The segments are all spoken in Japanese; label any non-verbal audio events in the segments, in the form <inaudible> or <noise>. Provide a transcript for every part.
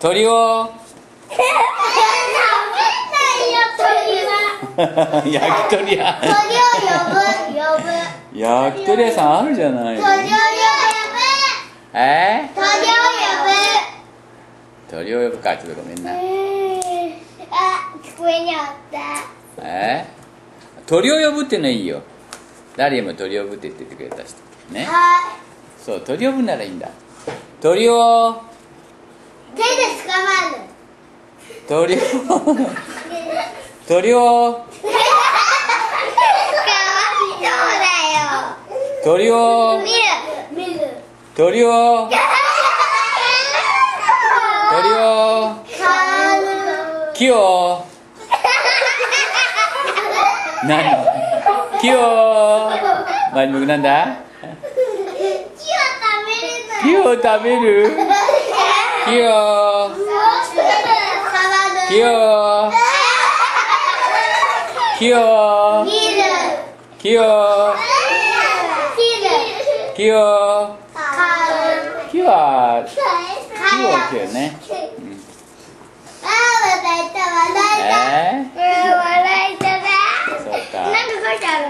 鳥を。<laughs> 焼き鳥屋。鳥を呼ぶ呼ぶ焼き鳥屋さんあるじゃないの。鳥を呼ぶえ？鳥を呼鳥を呼ぶか。ちょっとごめんな。ぶあ聞こえ？にゃったえ鳥を呼ぶってのはいいよ。ダリエも鳥を呼ぶって言っててくれた人ね。はそう鳥を呼ぶならいいんだ。鳥をい手で捕まる鳥を鳥を捕まりそうだ鳥をよ見る見る鳥を鳥をカ木を何？木をマリモクなんだ？木を食べるの。木を食べる木を木を木を見る木を見る木を買う木は木買は木よねああ笑いた笑いたえうん笑いたね、そうか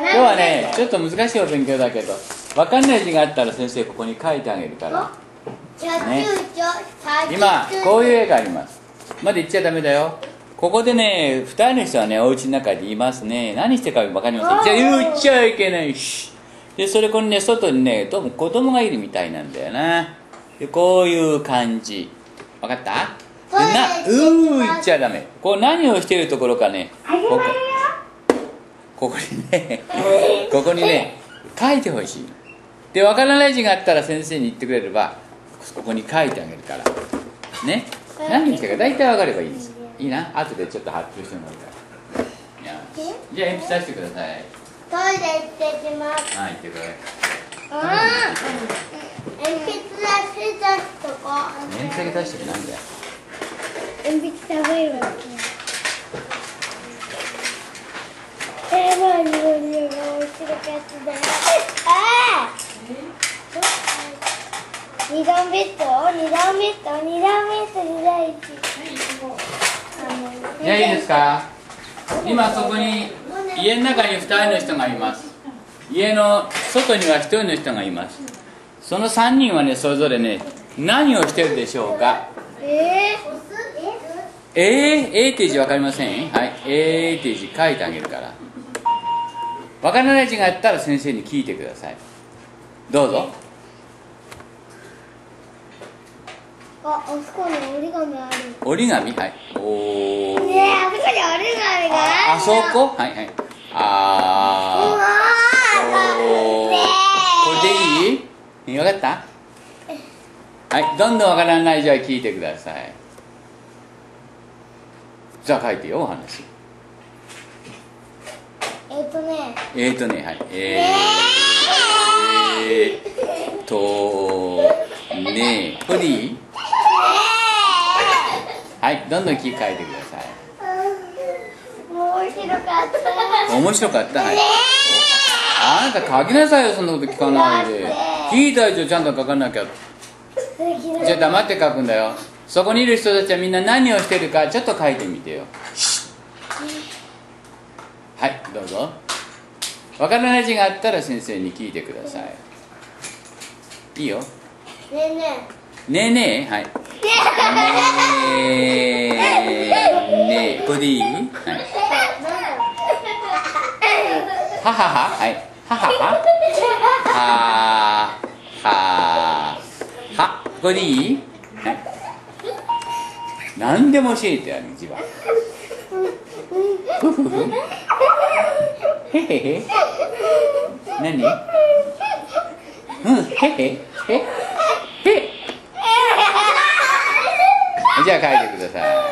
今日はねちょっと難しいお勉強だけど分かんない字があったら先生ここに書いてあげるからね今こういう絵がありますまだ言っちゃダメだよ。ここでね2人の人はねお家の中で言いますね。何してるか分かりません。じゃあ言っちゃいけない。しでそれこのね外にねどうも子供がいるみたいなんだよな。でこういう感じ。分かった？でなうー言っちゃダメ。こう何をしているところかね。ここ。ここにね。ここにね書いてほしい。で分からない字があったら先生に言ってくれればここに書いてあげるから。ね何にしたか大体分かればいいですいいな？後でちょっと発表してもらうからよしじゃあ鉛筆出してください。トイレ行ってきます。はい行ってくださいうん。鉛筆出し出すとこ鉛筆だけ出してくなんだよ。鉛筆食べるえー、まあ、ニロニロが面白かっただあー二段ベッド二段ベッド二段ベッド二段一じゃあいいですか？今そこに家の中に2人の人がいます。家の外には1人の人がいます。その3人はねそれぞれね何をしてるでしょうか？えー、えー、A って字分かりません？はい。A って字書いてあげるから。分からない字があったら先生に聞いてください。どうぞあ、あそこに折り紙ある。折り紙？はい。おー。ねえ、あそこに折り紙があるあそこ？はいはい。あー。おーねこれでいい？分かった？はいどんどん分からない字は聞いてください。じゃあ書いてよお話。えっとね。えーとねはい。えー、はいどんどん聞書いてください。面白かった。面白かった？はい。あなた書きなさいよそんなこと聞かないで。聞いた以上ちゃんと書かなきゃ。じゃあ黙って書くんだよ。そこにいる人たちはみんな何をしてるかちょっと書いてみてよ。はいどうぞ。わからない字があったら先生に聞いてください。いいよ。ねえねねえねえはい。ねえねこれでいいはい。えなんだははは？はい。ははは？ははは？これでいいはい。何でも教えてある字は。ふふふ。へへへ。何？うんへへ。へ？へ？じゃあ書いてください。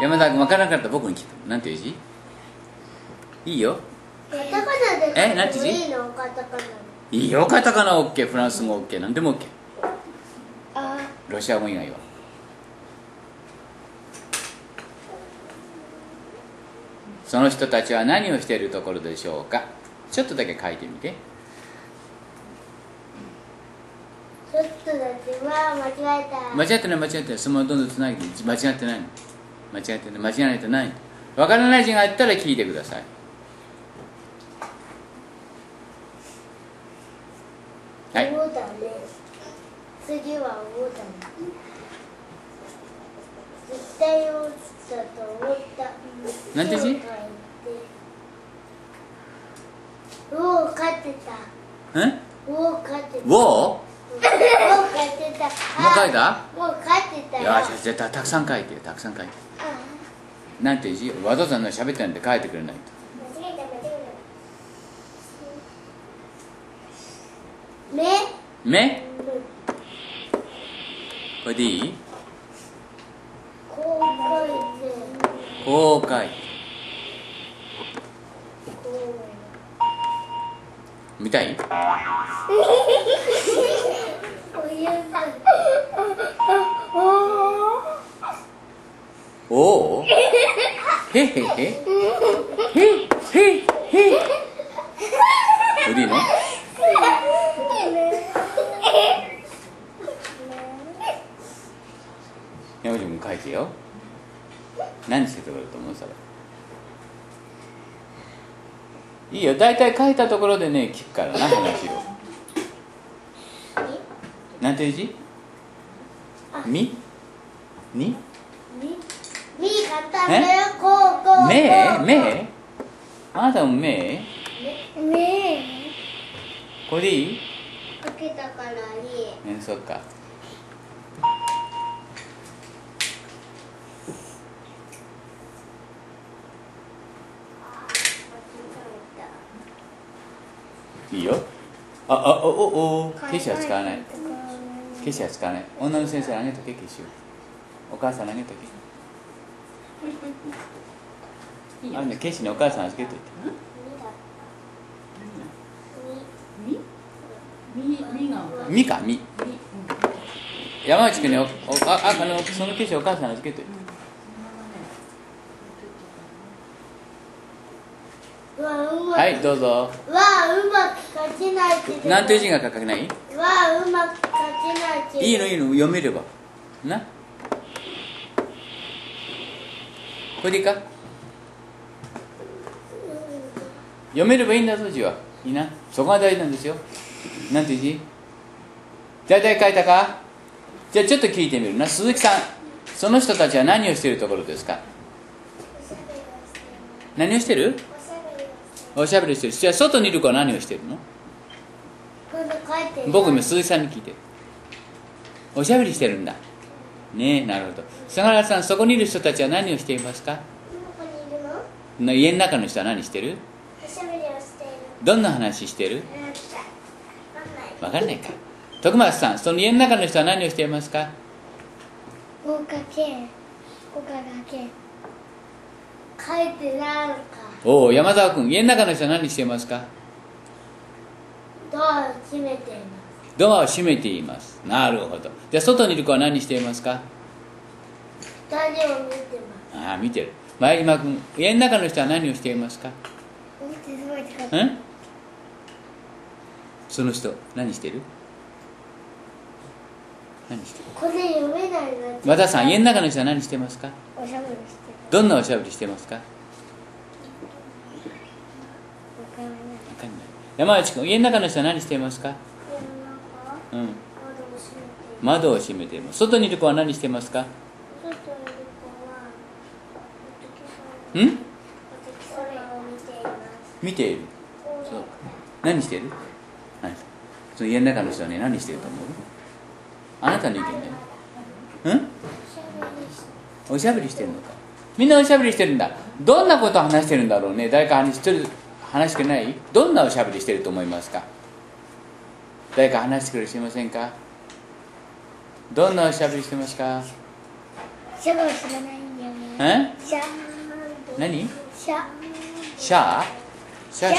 山田君分からなかったら僕に聞くなんていう字？いいよ。カタカナでえなんて字いいの？カタカナ。いいよ。カタカナ OK フランス語 OK 何でも OK あ。ロシア語以外は。その人たちは何をしているところでしょうか？ちょっとだけ書いてみて。ちょっとだってわあ間違えた。間違ってない間違ってない。そのままどんどんつなげて間違ってないの？間違ってない間違えないとない。わからない字があったら聞いてください。はい。次は「お」だ。ね絶対「お」だと思った。なんて字？おを飼って。た。んおを飼ってた。ウォーおもう書いた。もう飼ってた。よよしじゃあたたくさん書いてたくさん書いて。なんて字わざわざの喋ってないんで書いてくれないと。間違えた間違えた。目？目？これでいい？こう書いてこう書いてこ見たい？う <laughs> おおへへへ？へへへ？へこれでいいの山口君書いてよ。何してくれると思う？それ。いいよ。大体書いたところでね聞くからな話を。なんていう字？み？に？み？み簡単だよこうこうこう。目目あなたも目目これでいい？開けたからいい。うんそっか。いいよ。ああおおお。消しは使わない消しは使わない。女の先生にあげとけ消しをお母さんにあげとけあね消しにお母さん預けといて。み？み？がみか？み。山内君におおあああのその消しお母さんに預けといて。はいどうぞ。わあうまく書けないなんていう字が書けない？わあうまく書けないいいのいいの読めれば。な？これでいいか？読めればいいんだぞ字は。いいな。そこが大事なんですよ。なんていう字？大体書いたか？じゃあちょっと聞いてみるな。鈴木さんその人たちは何をしているところですか？何をしてる？おしゃべりしてる。じゃあ外にいる子は何をしてるの？僕今鈴木さんに聞いて。るおしゃべりしてるんだ。ねえなるほど。菅原さんそこにいる人たちは何をしていますか？どこにいるの？な家の中の人は何してる？おしゃべりをしている。どんな話してる？うんわかんない。わかんないか。徳松さんその家の中の人は何をしていますか？けおかけ書いてないのか。おお山沢君家の中の人は何していますか？ドアを閉めていまドアを閉めています。なるほど。じゃあ外にいる子は何していますか？す二人を見てまああ見てる。前島君家の中の人は何をしていますか？す見てすごい近くんその人何してる？何してる？これ読めないな。和田さん家の中の人は何してますか？おしゃべりしてるどんなおしゃべりしてますかわわからないかんない山内君家の中の人は何していますか？うん。窓を閉めています。外にいる子は何してますか？外にいる子はん？空を見ています。見ている？そう。何してる？何その家の中の人はね何してると思う？あなたの意見だようん？おしゃべりしてるのか。みんなおしゃべりしてるんだ。どんなことを話してるんだろうね。誰か一人話してない？どんなおしゃべりしてると思いますか？誰か話してくれませんか？どんなおしゃべりしてますか？シャワー知らないんだよね。え？シャ何？シャ。シャ？ーシャ？シャー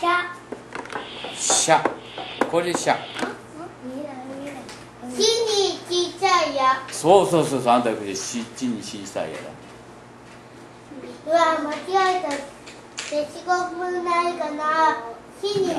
シャ。シャ。これでシャ。そうそうそうそう。あんたよくでしちに小さいやだうわ間違えた消しゴムないかな？木に